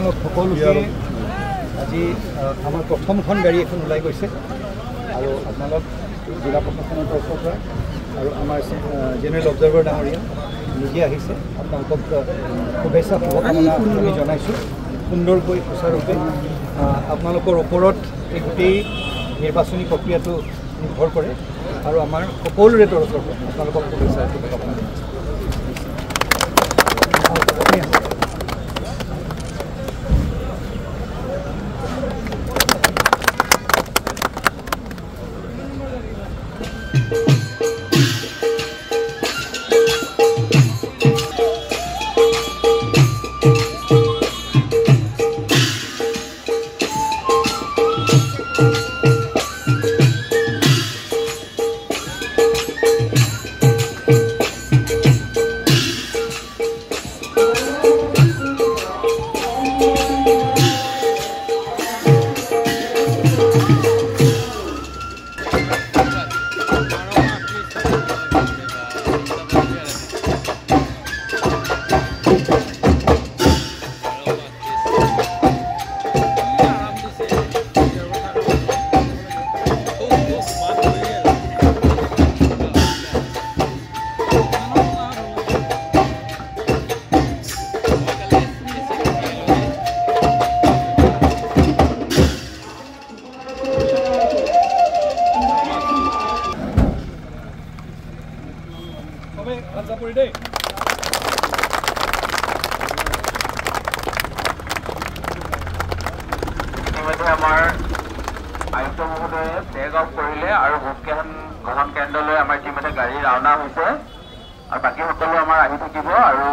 ইতিমধ্যে আজি আহ, আমাৰ প্ৰথমখন গাড়ী এখন ওলাই গৈছে আৰু আপোনালোক জিলা প্ৰশাসনৰ তৰফৰ পৰা আৰু আমাৰ জেনেৰেল অবজাৰ্ভাৰ ডাঙৰীয়া নিজে আহিছে। আপোনালোকক শুভেচ্ছা শুভকামনা আমি জনাইছোঁ। সুন্দৰকৈ সুচাৰুৰূপে আপোনালোকৰ ওপৰত এই গোটেই নিৰ্বাচনী প্ৰক্ৰিয়াটো নিৰ্ভৰ কৰে আৰু আমাৰ সকলোৰে তৰফৰ পৰা আপোনালোকক শুভেচ্ছা শুভকামনা জনাইছোঁ। ইতিমধ্যে আমাৰ আয়ুক্ত মহোদয়ে ফ্লেগ অফ কৰিলে আৰু ভোটগ্ৰহণ গ্ৰহণ কেন্দ্ৰলৈ আমাৰ ইতিমধ্যে গাড়ী ৰাওনা হৈছে। আৰু বাকী সকলো আমাৰ আহি থাকিব আৰু